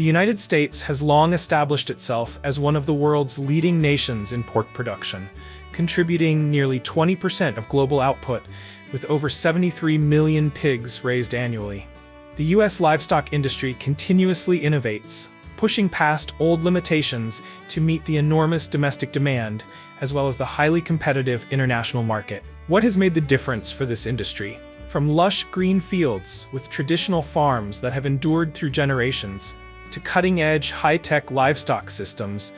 The United States has long established itself as one of the world's leading nations in pork production, contributing nearly 20% of global output, with over 73 million pigs raised annually. The U.S. livestock industry continuously innovates, pushing past old limitations to meet the enormous domestic demand, as well as the highly competitive international market. What has made the difference for this industry? From lush green fields with traditional farms that have endured through generations, to cutting-edge high-tech livestock systems,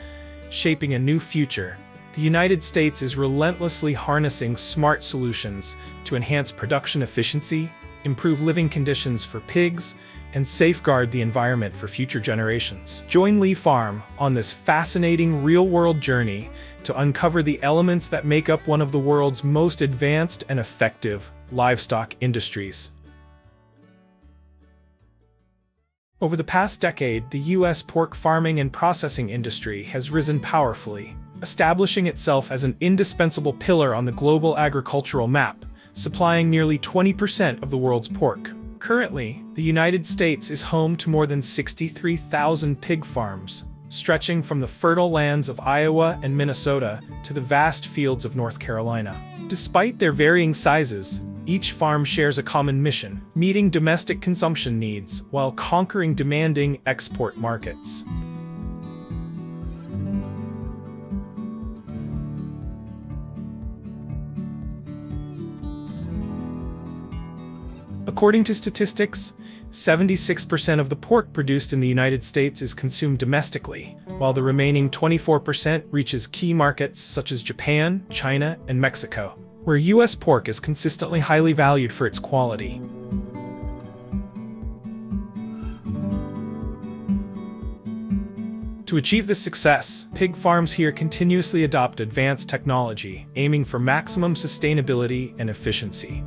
shaping a new future, the United States is relentlessly harnessing smart solutions to enhance production efficiency, improve living conditions for pigs, and safeguard the environment for future generations. Join Lee Farm on this fascinating real-world journey to uncover the elements that make up one of the world's most advanced and effective livestock industries. Over the past decade, the U.S. pork farming and processing industry has risen powerfully, establishing itself as an indispensable pillar on the global agricultural map, supplying nearly 20% of the world's pork. Currently, the United States is home to more than 63,000 pig farms, stretching from the fertile lands of Iowa and Minnesota to the vast fields of North Carolina. Despite their varying sizes, each farm shares a common mission, meeting domestic consumption needs while conquering demanding export markets. According to statistics, 76% of the pork produced in the United States is consumed domestically, while the remaining 24% reaches key markets such as Japan, China, and Mexico where U.S. pork is consistently highly valued for its quality. To achieve this success, pig farms here continuously adopt advanced technology, aiming for maximum sustainability and efficiency.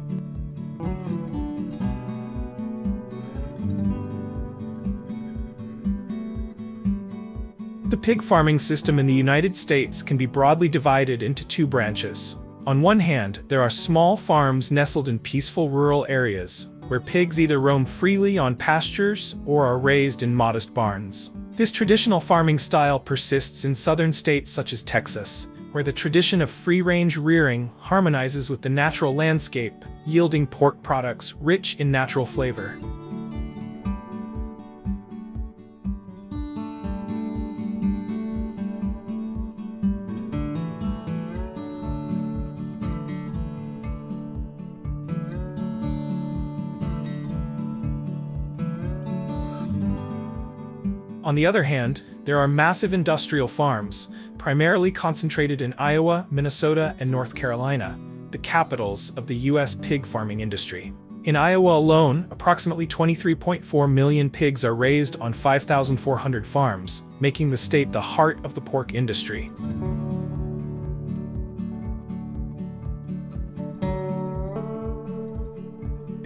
The pig farming system in the United States can be broadly divided into two branches. On one hand, there are small farms nestled in peaceful rural areas, where pigs either roam freely on pastures or are raised in modest barns. This traditional farming style persists in southern states such as Texas, where the tradition of free-range rearing harmonizes with the natural landscape, yielding pork products rich in natural flavor. On the other hand, there are massive industrial farms, primarily concentrated in Iowa, Minnesota, and North Carolina, the capitals of the U.S. pig farming industry. In Iowa alone, approximately 23.4 million pigs are raised on 5,400 farms, making the state the heart of the pork industry.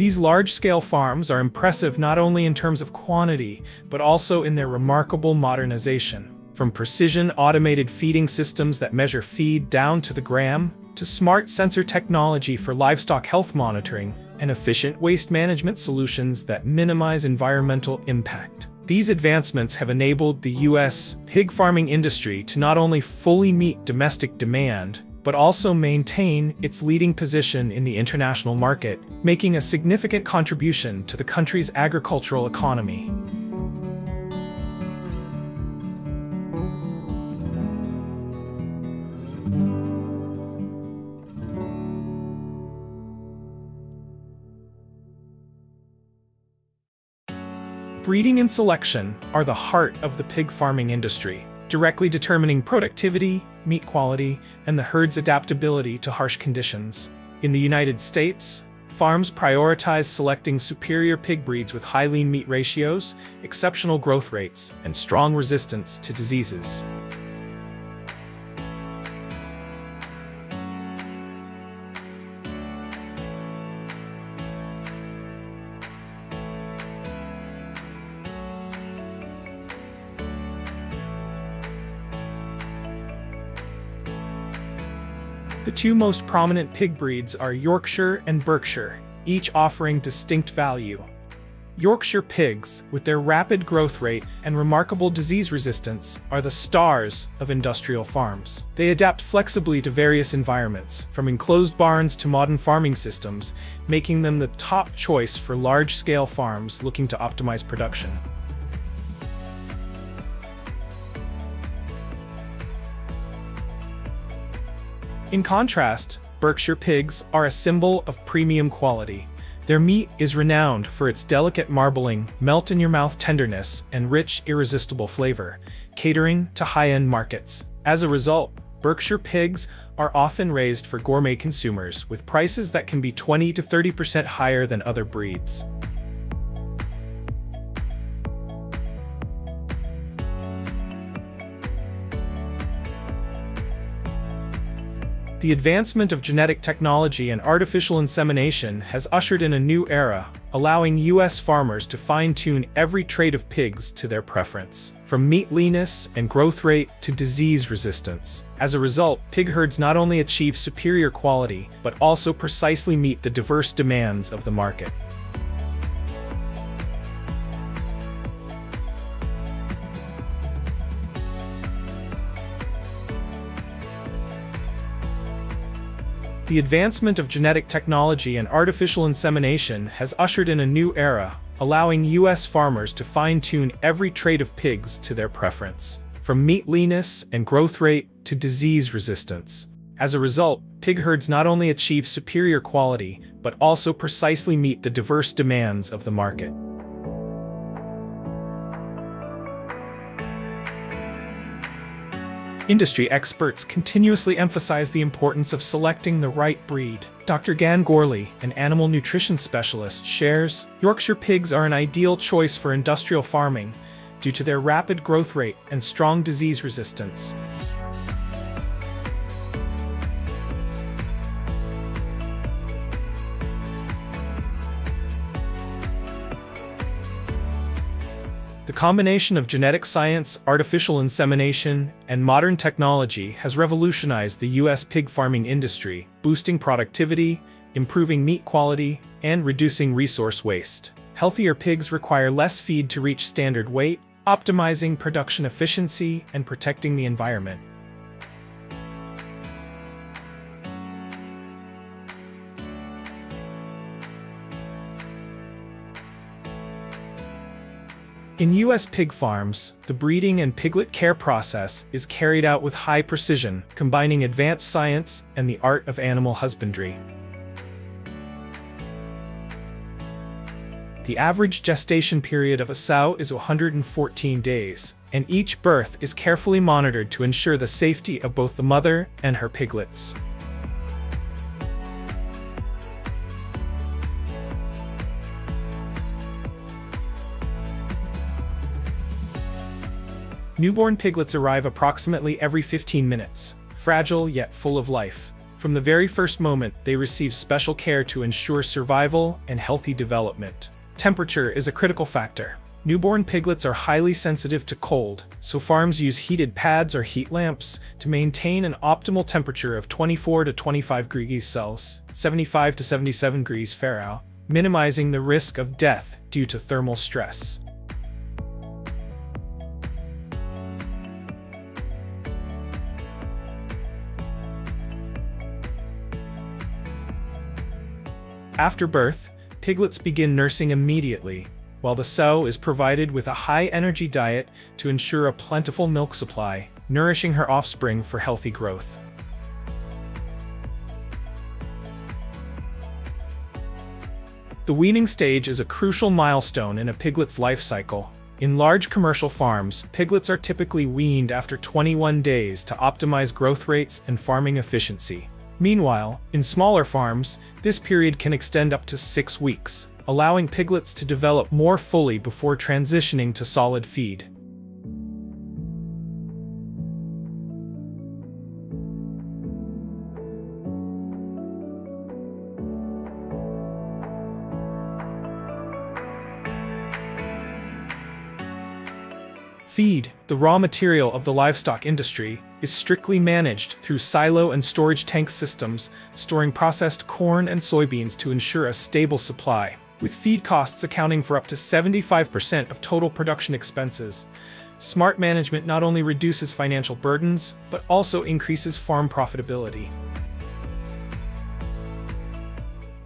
These large-scale farms are impressive not only in terms of quantity, but also in their remarkable modernization. From precision automated feeding systems that measure feed down to the gram, to smart sensor technology for livestock health monitoring, and efficient waste management solutions that minimize environmental impact. These advancements have enabled the U.S. pig farming industry to not only fully meet domestic demand, but also maintain its leading position in the international market, making a significant contribution to the country's agricultural economy. Breeding and selection are the heart of the pig farming industry directly determining productivity, meat quality, and the herd's adaptability to harsh conditions. In the United States, farms prioritize selecting superior pig breeds with high lean meat ratios, exceptional growth rates, and strong resistance to diseases. The two most prominent pig breeds are Yorkshire and Berkshire, each offering distinct value. Yorkshire pigs, with their rapid growth rate and remarkable disease resistance, are the stars of industrial farms. They adapt flexibly to various environments, from enclosed barns to modern farming systems, making them the top choice for large-scale farms looking to optimize production. In contrast, Berkshire pigs are a symbol of premium quality. Their meat is renowned for its delicate marbling, melt-in-your-mouth tenderness, and rich, irresistible flavor, catering to high-end markets. As a result, Berkshire pigs are often raised for gourmet consumers with prices that can be 20 to 30% higher than other breeds. The advancement of genetic technology and artificial insemination has ushered in a new era, allowing U.S. farmers to fine-tune every trait of pigs to their preference, from meat leanness and growth rate to disease resistance. As a result, pig herds not only achieve superior quality, but also precisely meet the diverse demands of the market. The advancement of genetic technology and artificial insemination has ushered in a new era, allowing U.S. farmers to fine-tune every trait of pigs to their preference, from meat leanness and growth rate to disease resistance. As a result, pig herds not only achieve superior quality, but also precisely meet the diverse demands of the market. Industry experts continuously emphasize the importance of selecting the right breed. Dr. Gan Gorley, an animal nutrition specialist, shares, Yorkshire pigs are an ideal choice for industrial farming due to their rapid growth rate and strong disease resistance. Combination of genetic science, artificial insemination, and modern technology has revolutionized the U.S. pig farming industry, boosting productivity, improving meat quality, and reducing resource waste. Healthier pigs require less feed to reach standard weight, optimizing production efficiency and protecting the environment. In U.S. pig farms, the breeding and piglet care process is carried out with high precision, combining advanced science and the art of animal husbandry. The average gestation period of a sow is 114 days, and each birth is carefully monitored to ensure the safety of both the mother and her piglets. Newborn piglets arrive approximately every 15 minutes, fragile yet full of life. From the very first moment, they receive special care to ensure survival and healthy development. Temperature is a critical factor. Newborn piglets are highly sensitive to cold, so farms use heated pads or heat lamps to maintain an optimal temperature of 24 to 25 degrees Celsius, 75 to 77 degrees Fahrenheit, minimizing the risk of death due to thermal stress. After birth, piglets begin nursing immediately, while the sow is provided with a high-energy diet to ensure a plentiful milk supply, nourishing her offspring for healthy growth. The weaning stage is a crucial milestone in a piglet's life cycle. In large commercial farms, piglets are typically weaned after 21 days to optimize growth rates and farming efficiency. Meanwhile, in smaller farms, this period can extend up to six weeks, allowing piglets to develop more fully before transitioning to solid feed. Feed, the raw material of the livestock industry, is strictly managed through silo and storage tank systems, storing processed corn and soybeans to ensure a stable supply. with feed costs accounting for up to 75% of total production expenses. Smart management not only reduces financial burdens, but also increases farm profitability.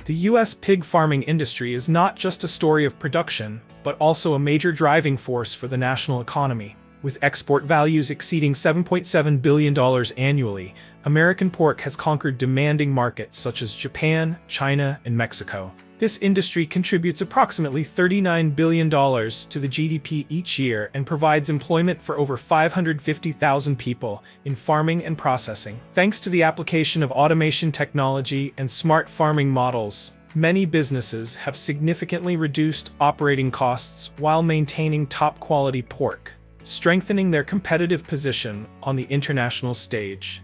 The U.S. pig farming industry is not just a story of production, but also a major driving force for the national economy. With export values exceeding $7.7 billion annually, American pork has conquered demanding markets such as Japan, China, and Mexico. This industry contributes approximately $39 billion to the GDP each year and provides employment for over 550,000 people in farming and processing. Thanks to the application of automation technology and smart farming models, many businesses have significantly reduced operating costs while maintaining top-quality pork strengthening their competitive position on the international stage.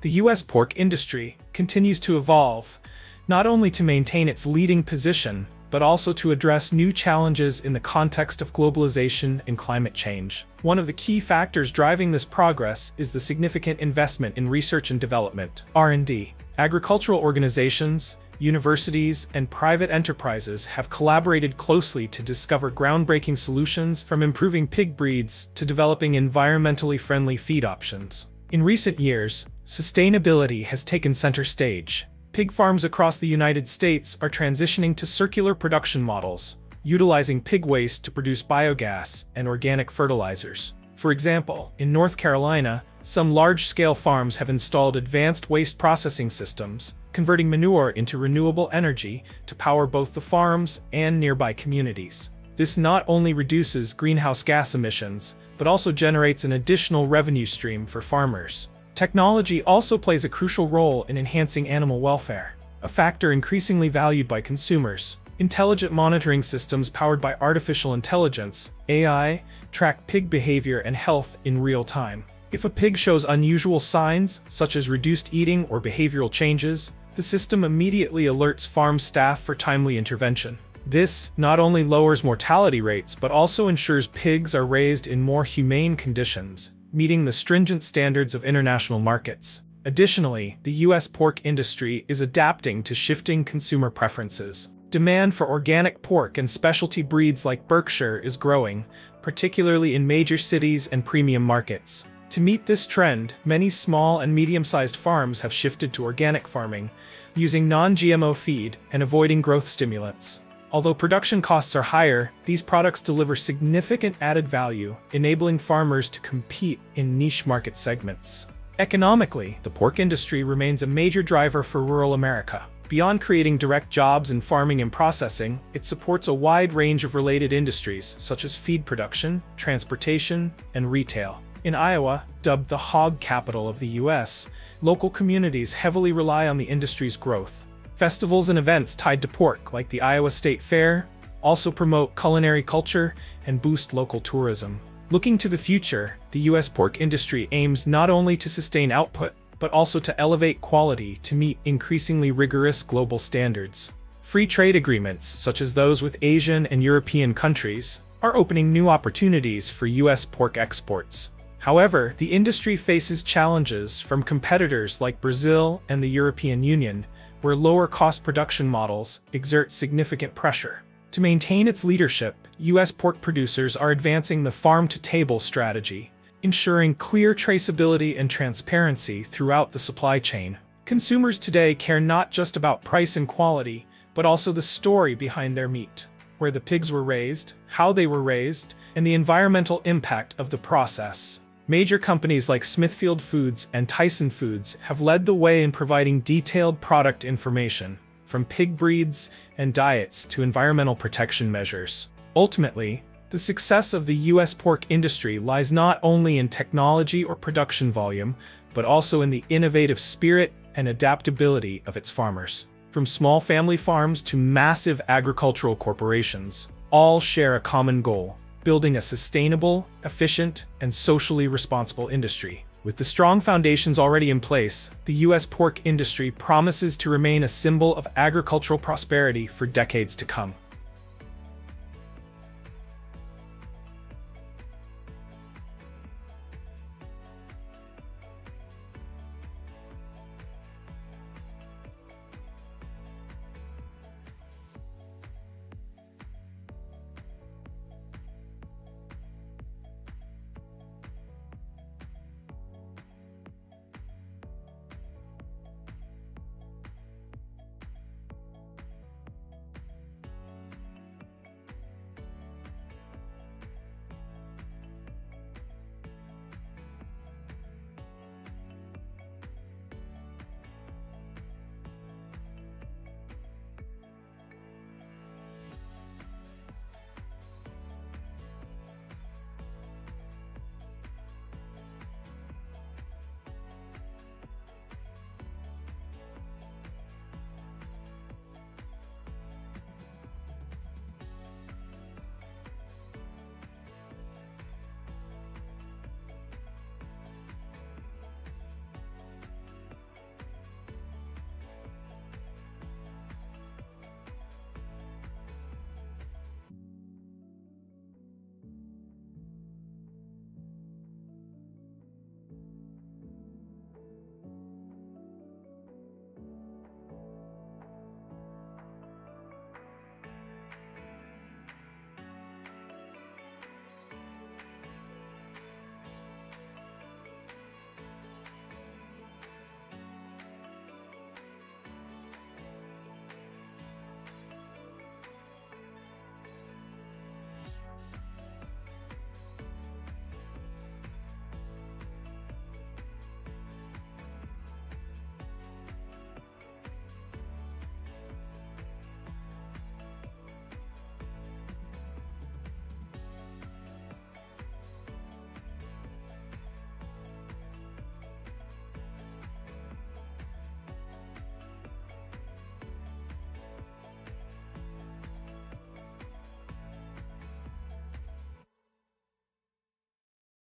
The U.S. pork industry continues to evolve, not only to maintain its leading position, but also to address new challenges in the context of globalization and climate change. One of the key factors driving this progress is the significant investment in research and development R&D. Agricultural organizations, universities, and private enterprises have collaborated closely to discover groundbreaking solutions from improving pig breeds to developing environmentally friendly feed options. In recent years, sustainability has taken center stage, Pig farms across the United States are transitioning to circular production models, utilizing pig waste to produce biogas and organic fertilizers. For example, in North Carolina, some large-scale farms have installed advanced waste processing systems, converting manure into renewable energy to power both the farms and nearby communities. This not only reduces greenhouse gas emissions, but also generates an additional revenue stream for farmers. Technology also plays a crucial role in enhancing animal welfare, a factor increasingly valued by consumers. Intelligent monitoring systems powered by artificial intelligence, AI, track pig behavior and health in real time. If a pig shows unusual signs, such as reduced eating or behavioral changes, the system immediately alerts farm staff for timely intervention. This not only lowers mortality rates but also ensures pigs are raised in more humane conditions, meeting the stringent standards of international markets. Additionally, the U.S. pork industry is adapting to shifting consumer preferences. Demand for organic pork and specialty breeds like Berkshire is growing, particularly in major cities and premium markets. To meet this trend, many small and medium-sized farms have shifted to organic farming, using non-GMO feed and avoiding growth stimulants. Although production costs are higher, these products deliver significant added value, enabling farmers to compete in niche market segments. Economically, the pork industry remains a major driver for rural America. Beyond creating direct jobs in farming and processing, it supports a wide range of related industries, such as feed production, transportation, and retail. In Iowa, dubbed the hog capital of the U.S., local communities heavily rely on the industry's growth. Festivals and events tied to pork, like the Iowa State Fair, also promote culinary culture and boost local tourism. Looking to the future, the U.S. pork industry aims not only to sustain output, but also to elevate quality to meet increasingly rigorous global standards. Free trade agreements, such as those with Asian and European countries, are opening new opportunities for U.S. pork exports. However, the industry faces challenges from competitors like Brazil and the European Union, where lower-cost production models exert significant pressure. To maintain its leadership, U.S. pork producers are advancing the farm-to-table strategy, ensuring clear traceability and transparency throughout the supply chain. Consumers today care not just about price and quality, but also the story behind their meat, where the pigs were raised, how they were raised, and the environmental impact of the process. Major companies like Smithfield Foods and Tyson Foods have led the way in providing detailed product information, from pig breeds and diets to environmental protection measures. Ultimately, the success of the U.S. pork industry lies not only in technology or production volume, but also in the innovative spirit and adaptability of its farmers. From small family farms to massive agricultural corporations, all share a common goal, building a sustainable, efficient, and socially responsible industry. With the strong foundations already in place, the U.S. pork industry promises to remain a symbol of agricultural prosperity for decades to come.